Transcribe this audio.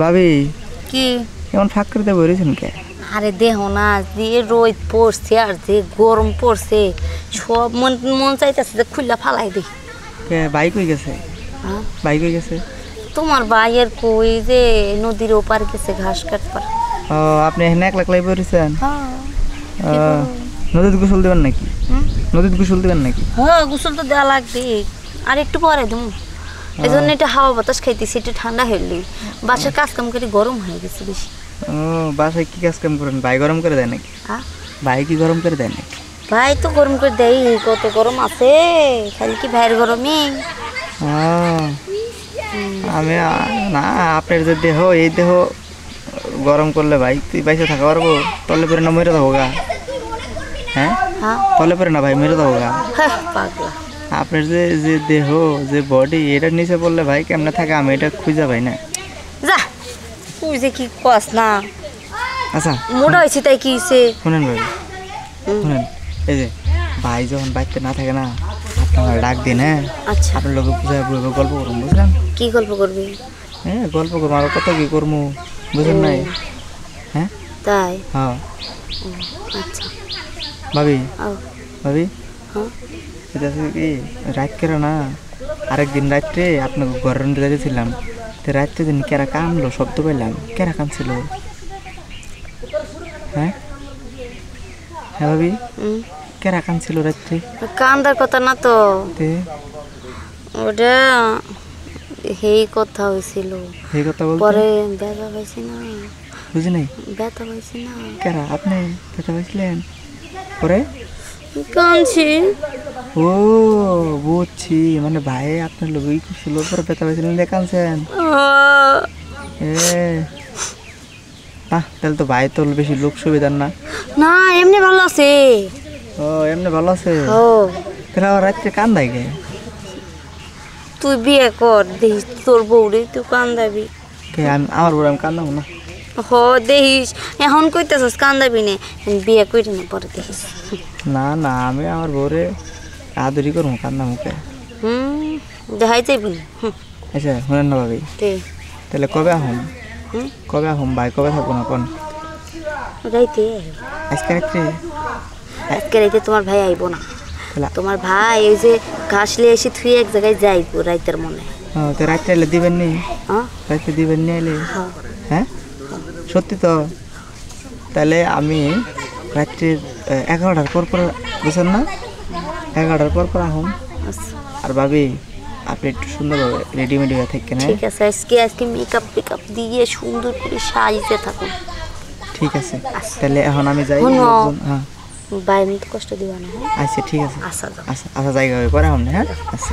ভাবি কি? এমন ফাঁক করে বলেছেন কে? আরে দেহ না যে রোদ পড়ছে আর যে গরম পড়ছে সব মন মন চাইতেছে যে খুললা ফালাই দিই। বাইক হয়ে গেছে? হ্যাঁ? বাইক হয়ে গেছে? তোমার ভাইয়ের কই যে নদীর ওপার গেছে ঘাস কাটবার। ও আপনি এখানে এক লাখ লাই পড়েছেন হ্যাঁ। নদীতে গোসল দেবেন নাকি? নদীতে গোসল দেবেন নাকি? হ্যাঁ গোসল তো দেওয়া লাগবে। আর একটু পরে দেবো এই জন্য এটা হাওয়া বাতাস খাইতেছি একটু ঠান্ডা হইলি বাসার কাজ কাম করে গরম হয়ে গেছে বেশি। ও বাসায় কি কাজ কাম করেন? ভাই গরম করে দেয় নাকি? ভাই কি গরম করে দেয় নাকি? ভাই তো গরম করে দেয় কত গরম আছে। খালি কি ভাইয়ের গরমই ও, আমি না আপনার যে দেহ এই দেহ গরম করলে ভাই তুই বাইসে থাকা পারব? তলে পরে না মেরে দেবো গা। হ্যাঁ? হ্যাঁ? তলে পরে না ভাই মেরে দেবো গা। হ্যাঁ, পাগলা। আপনার যে যে দেহ যে বডি এটার নিচে বললে ভাই কেমনে থাকে? আমি এটা খুঁজে পাই না। যা তুই যে কি কস না? আচ্ছা। মোটা হয়েছে তাই কি হয়েছে? শুনেন ভাই শুনেন। এই যে ভাই যখন বাড়িতে না থাকে না আপনার ডাক দিন হ্যাঁ? আচ্ছা। আপনার লোক বুঝে বুঝে গল্প করুন বুঝলেন? কি গল্প করবি? হ্যাঁ গল্প করব আর কত কি করব বুঝলেন নাই? হ্যাঁ? তাই? হ্যাঁ। আচ্ছা। ভাবি? ভাবি? কি রাত করে না? আরেকদিন রাত্রে আপনাকে ঘরের যাইতেছিলাম তো রাত্রে দিন কেরা কানলো শব্দ পেলাম কেরা কানছিল হ্যাঁ? হ্যাঁ ভাবি? কেরা কানছিল রাত্রে? কান্দার কথা না তো। ওটা সেই কথা হয়েছিল। এই কথা বলতে? পরে ব্যথা পাইছি না। বুঝি নাই? ব্যথা পাইছি না। কেরা? আপনি ব্যথা পাইছিলেন? পরে? কাঁদছি ও বুঝছি। মানে ভাই আপনার লোক ব্যথা পাইছিলেন দেখানছেন। আহ, এ। তাহলে তো ভাই তো বেশি লোক সুবিধার না। না এমনি ভালো আছে। ও এমনি ভালো আছে? ও। তাহলে আবার রাত্রে কান গে তুই বিয়ে কর দেখিস তোর বউরে তুই কান্দাবি। কে আমি আমার বড় আমি কান্দাম না? হ দেখিস। এখন কইতেছস কান্দাবি নে বিয়ে কইরি না পরে দেখিস। না না আমি আমার বউরে আদরি করব কান্দা মুখে। হুম দেখাই যাবি না। আচ্ছা শুনেন না ভাবি। তাহলে কবে আহম? হুম? কবে আহম ভাই? কবে থাকব না কোন? রাইতে। আজকে রাত্রে? আজকে রাইতে তোমার ভাই আইব না। তোমার ভাই ওই যে ঘাস লিয়ে এসে থুয়ে এক জায়গায় যাইবো রাইতের মনে। ও, তো রাত্রে এলে দিবেন নি? হ্যাঁ রাত্রে দিবেন নি হ্যাঁ। সত্যি তো? তাহলে আমি রাত্রে এগারোটার পর পর বুঝছেন না? এগারোটার পর পর আহম। আচ্ছা, আর ভাবি আপনি একটু সুন্দরভাবে রেডিমেড হয়ে থাকেন হ্যাঁ? ঠিক আছে আজকে আজকে মেকআপ টেকআপ দিয়ে সুন্দর করে সাজিতে থাকুন। ঠিক আছে। তাহলে এখন আমি যাই। হ্যাঁ। বাইরে তো কষ্ট দিবা না হ্যাঁ? আচ্ছা ঠিক আছে। আচ্ছা আচ্ছা জায়গা হয়ে পরে হ্যাঁ? আচ্ছা।